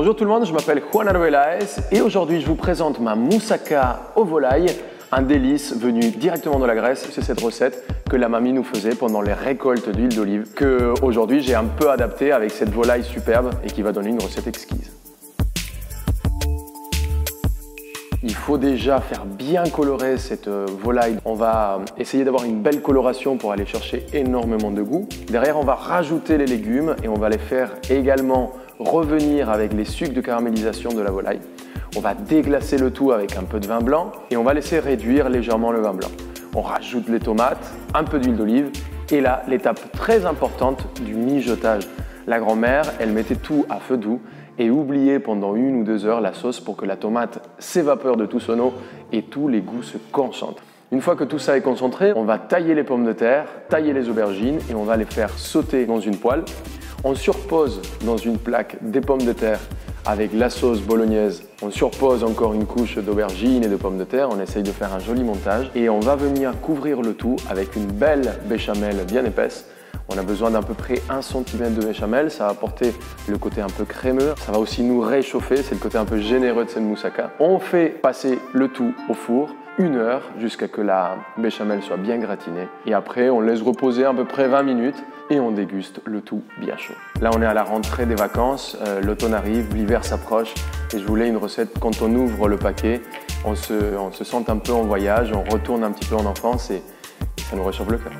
Bonjour tout le monde, je m'appelle Juan Arbelaez et aujourd'hui je vous présente ma moussaka au volaille, un délice venu directement de la Grèce. C'est cette recette que la mamie nous faisait pendant les récoltes d'huile d'olive que aujourd'hui j'ai un peu adapté avec cette volaille superbe et qui va donner une recette exquise. Il faut déjà faire bien colorer cette euh, volaille. On va essayer d'avoir une belle coloration pour aller chercher énormément de goût. Derrière, on va rajouter les légumes et on va les faire également revenir avec les sucres de caramélisation de la volaille. On va déglacer le tout avec un peu de vin blanc et on va laisser réduire légèrement le vin blanc. On rajoute les tomates, un peu d'huile d'olive et là, l'étape très importante du mijotage. La grand-mère, elle mettait tout à feu doux et oubliait pendant une ou deux heures la sauce pour que la tomate s'évapore de tout son eau et tous les goûts se concentrent. Une fois que tout ça est concentré, on va tailler les pommes de terre, tailler les aubergines et on va les faire sauter dans une poêle. On surpose dans une plaque des pommes de terre avec la sauce bolognaise. On surpose encore une couche d'aubergines et de pommes de terre. On essaye de faire un joli montage et on va venir couvrir le tout avec une belle béchamel bien épaisse. On a besoin d'à peu près 1 cm de béchamel, ça va apporter le côté un peu crémeux, ça va aussi nous réchauffer, c'est le côté un peu généreux de cette moussaka. On fait passer le tout au four une heure jusqu'à que la béchamel soit bien gratinée. Et après, on laisse reposer à peu près 20 minutes et on déguste le tout bien chaud. Là, on est à la rentrée des vacances, euh, l'automne arrive, l'hiver s'approche et je voulais une recette quand on ouvre le paquet, on se, on se sent un peu en voyage, on retourne un petit peu en enfance et ça nous réchauffe le cœur.